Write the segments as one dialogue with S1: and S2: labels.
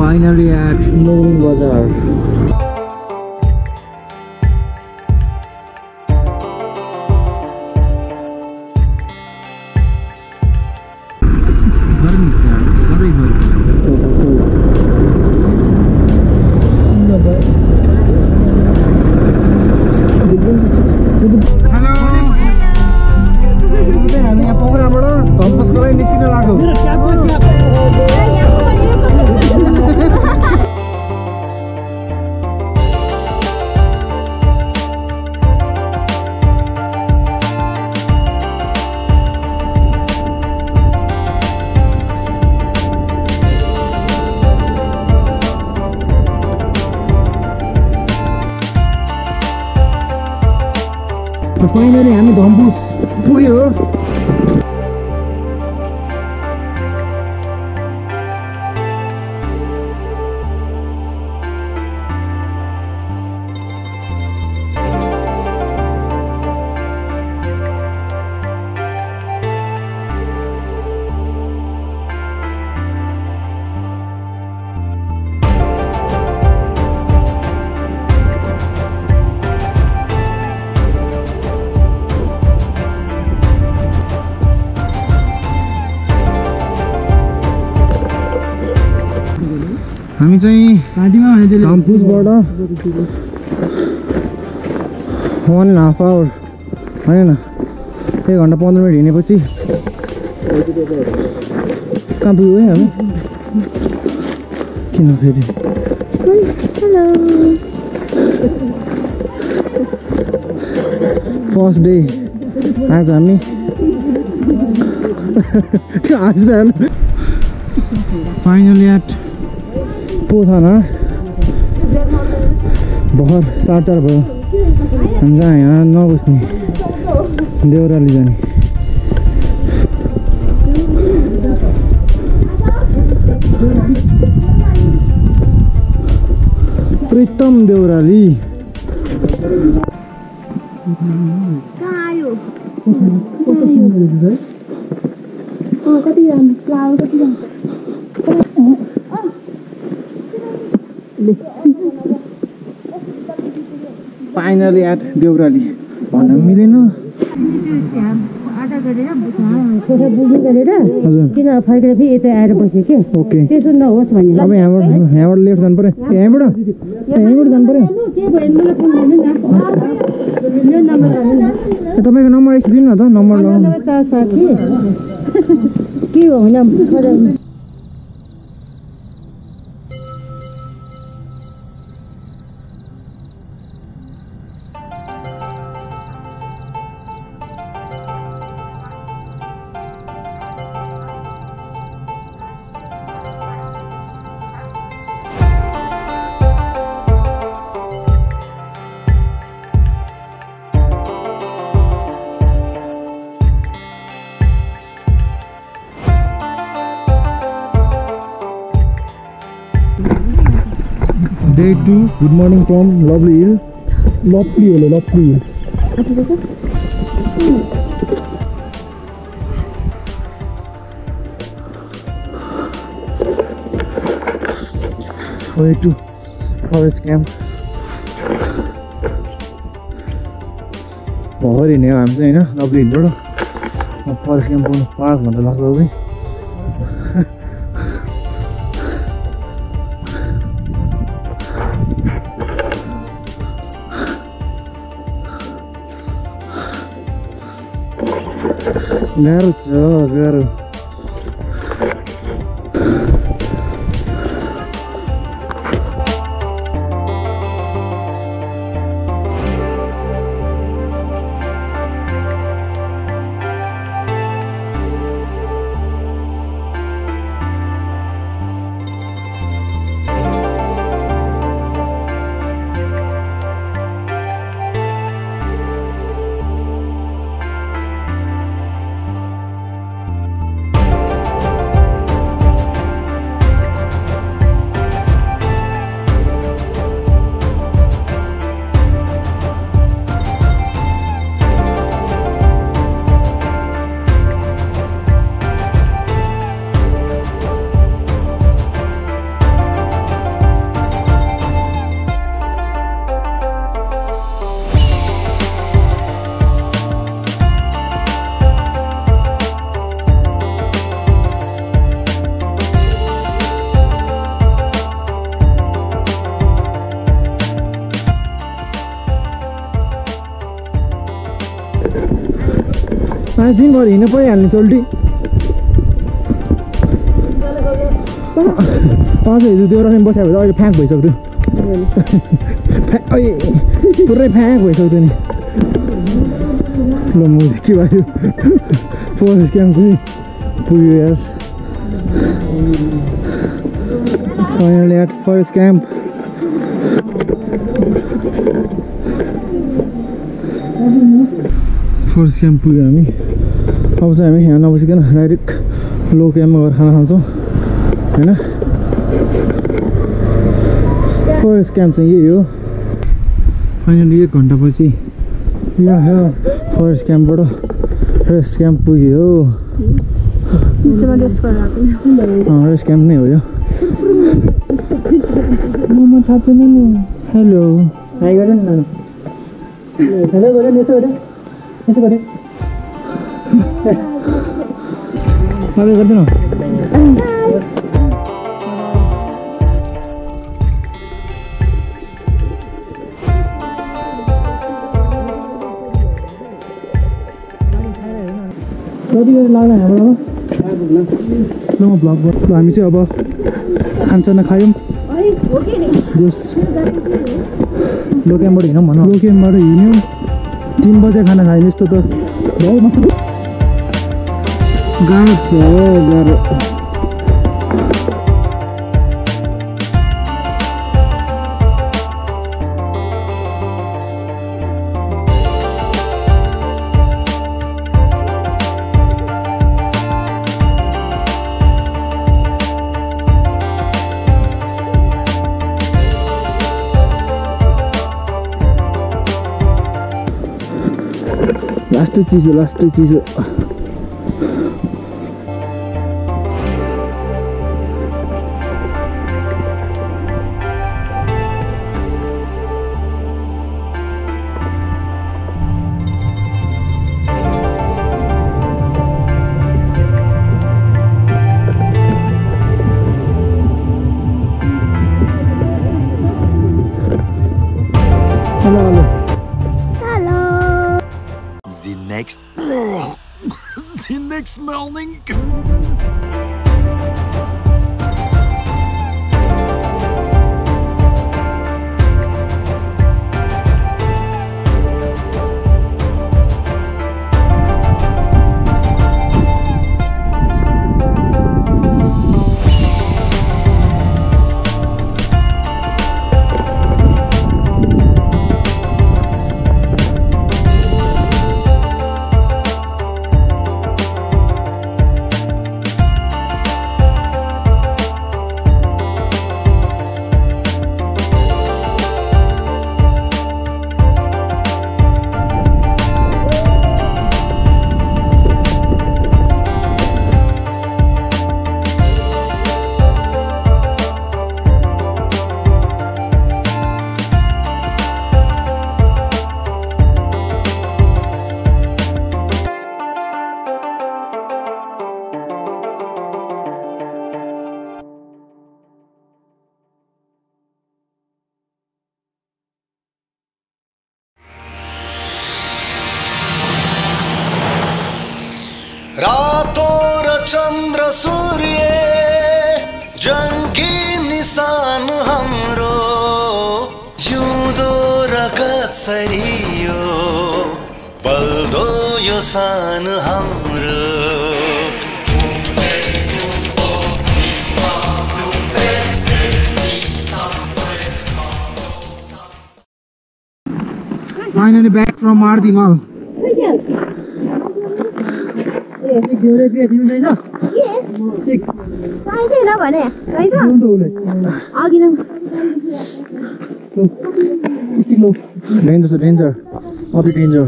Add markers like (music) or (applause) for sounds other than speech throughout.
S1: Finally at Norin Bazaar. हामी यहाँ पोखराबाट धनपसको लागि निस्किन लाग्यो फाइनली हामी धम्पुस पुग्यो। हामी चाहिँ धम्पुसबाट वान एन्ड हाफ आवर। होइन एक घन्टा पन्ध्र मिनट हिँडेपछि कहाँ पुग्यो है हामी किन फेरि? फर्स्ट डे आज हामी (laughs) त्यो हाँसिरहनु फाइनली एट पोथाना भर्खर चार चार भयो। हामी जहाँ यहाँ नबस्ने। देउराली जाने। प्रितम देउराली।
S2: कहाँ आयो? अँ कति राम्रो फ्लावर कति राम्रो
S1: फाइनली एट देउराली भन्न मिलेन
S2: किन फर्केर फेरि यता आएर बस्यो के
S1: ओके
S2: त्यसो नहोस् भनेर
S1: अब यहाँबाट यहाँबाट लेफ्ट जानु पऱ्यो। यहाँबाट? यहाँबाट जानु पऱ्यो? तपाईँको नम्बर एकछिन दिनु न त। नम्बर
S2: चार साठी के हो होइन
S1: to good morning from lovely hill lovely होला lovely hill way to forest camp. भर्खर हिँड्यो हामी चाहिँ होइन लभली हिलबाट फरेस्ट क्याम्प पाँच घन्टा लाग्छ अझै गाह्रो छ आज दिनभर हिँड्नु परिहाल्ने सोल्टी अझ हिजो देउरानी बस्यो भने अहिले फ्याँक भइसक्थ्यो। फ्या- पुरै फ्याँक भइसक्थ्यो नि। ल म के भयो? फरेस्ट क्याम्प चाहिँ पुग्यो यार। Finally at forest camp forest camp पुग्यो हामी। अब चाहिँ हामी यहाँ नबसिकन डाइरेक्ट लो क्याम्पमा गएर खाना खान्छौँ होइन? फरेस्ट क्याम्प चाहिँ यही हो। फाइनली एक घन्टापछि यहाँ फरेस्ट क्याम्पबाट रेस्ट क्याम्प पुग्यो।
S2: रेस्ट
S1: क्याम्प नै हो यो। हेलो हेलो तपाईँ गर्दैन कति लाग्दैन हाम्रो ल म भ्लग गर्छु हामी चाहिँ अब खानसाना खायौँ। जोस लोकेमबाट हिँडौँ भनौँ लोकेमबाट हिँड्यौँ। तिन बजे खाना खायौँ यस्तो त भएन गाह्रो छ गाह्रो लास्टै चिज हो लास्टै चिज हो हेलो
S3: overwhelming
S4: रातो र चन्द्र सूर्य जङ्गी निशान हाम्रो जिउँदो र कचरियो बल्दो यो सान हाम्रो
S1: फाइनली ब्याक फ्रम मार्दी मल
S2: चाहिँदैन भने रहेछ अघि न
S1: डेन्जर छ डेन्जर अति डेन्जर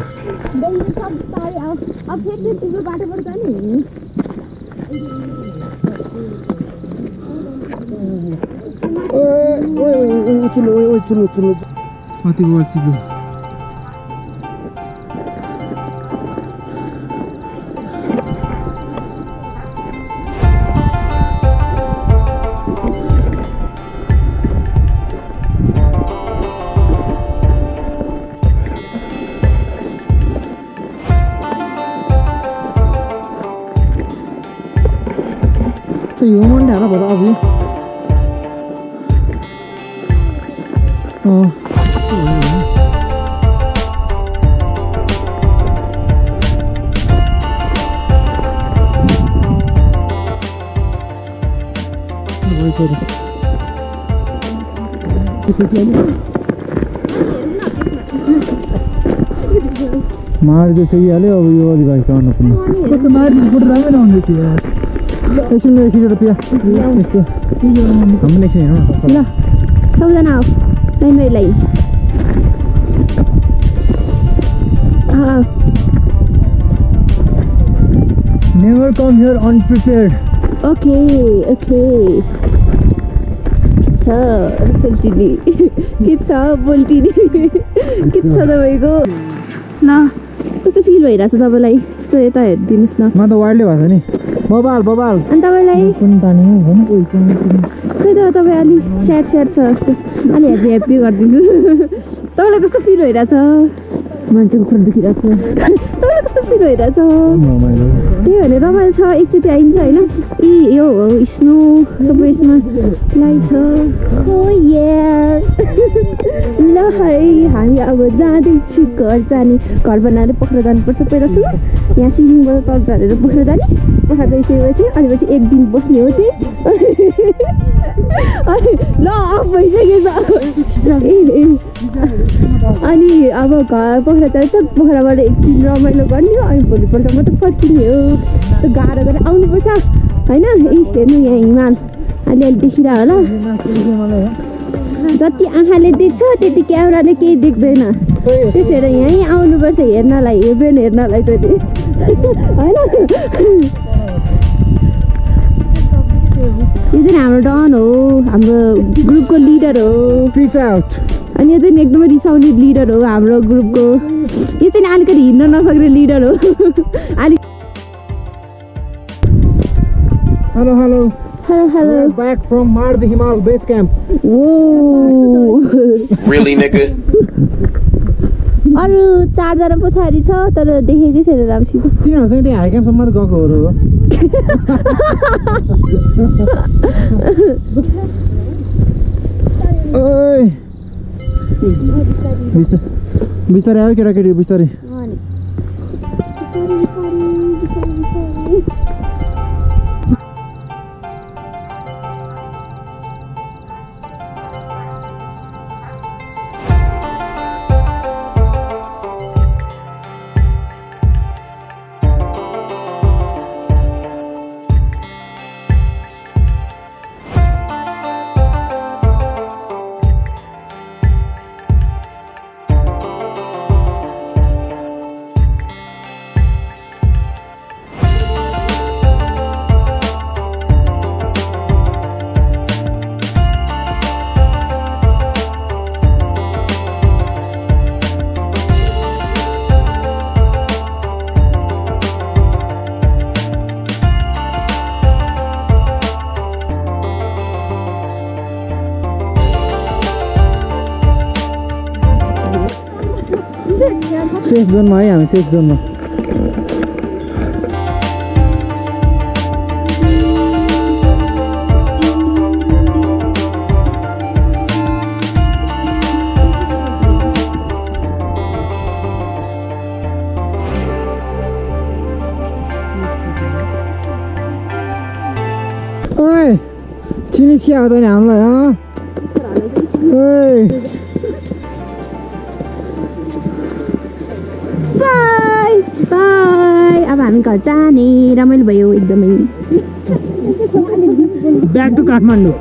S2: अब फेरि तिम्रो बाटोबाट छ नि
S1: अति बल चिप्लो नि होला भएर अब यो अँ मार्दै सकिहाल्यो अब यो अलि बाइक चढ्नु पर्ने कस्तो मार्ने फोटो राम्रै नहुँदैछ यार। एकछिन मेरो खिच त पिया यस्तो हाम्रो एकछिन हेरौँ
S2: ल सबजना आऊ line by line.
S1: Never come here unprepared
S2: okay okay के छ सोल्टिनी के छ बोल्टिनी के छ तपाईँको ल कस्तो फिल भइरहेछ तपाईँलाई यस्तो यता हेरिदिनुहोस् न
S1: म त वाइल्डै भएको छ नि बबाल बबाल।
S2: अनि तपाईँलाई? खै त तपाईँ अलिक स्याड स्याड छ जस्तो। अलि ह्याप्पी ह्याप्पी गरिदिन्छु। तपाईँलाई कस्तो फिल भइरहेछ? मान्छेको खुट्टा दुखिरहेको छ। (laughs) तपाईँलाई कस्तो फिल भइरहेछ? त्यही भने रमाइलो छ एकचोटि आइन्छ होइन। यी यो स्नो सबै यसमा लाइछ हो यार ल है हामी अब जाँदैछु घर जाने। घर बनाएर पोखरा जानुपर्छ पहिला सुरु यहाँ सिक्किमबाट तल झरेर पोखरा जाने। पोखरा गइसकेपछि अनि पछि एक दिन बस्ने हो कि? (laughs) अनि ल अफ छ (laughs) ए, ए। अनि अब घर पोखरा जान्छ पोखराबाट एक दिन रमाइलो गर्ने अनि भोलिपल्ट मात्रै फर्किने हो। त्यो गाह्रो गरेर आउनुपर्छ होइन? ए हेर्नु यहाँ हिमाल। अलिअलि देखिरह होला। जति आँखाले देख्छ त्यति क्यामेराले केही देख्दैन। त्यसो भएर यहीँ आउनुपर्छ हेर्नलाई हेर्दैन हेर्नलाई चाहिँ होइन? यो चाहिँ हाम्रो डन हो हाम्रो ग्रुपको लिडर हो।
S1: पिस आउट
S2: अनि यो चाहिँ एकदमै रिसाउने लिडर हो हाम्रो ग्रुपको। यो चाहिँ अलिकति हिँड्न नसक्ने लिडर हो। (laughs) अलिक
S1: hello hello
S2: hello hello
S1: back from Mardi Himal base camp
S2: oh
S4: Really, nigga?
S2: अरू चारजना पछाडि छ तर देखेकै छैन राम्रोसित।
S1: तिनीहरूसँग त्यहाँ हाई क्याम्पसम्म त गएकोहरू हो। (laughs) बिस्तारै बिस्तारै आयो केटाकेटी बिस्तारै सेफ जोनमा है हामी सेफ जोनमा ओइ चिनी चिया हो त नि हामीलाई हँ ओइ
S2: बाई अब हामी घर जाने रमाइलो भयो एकदमै
S1: ब्याक टु काठमाडौँ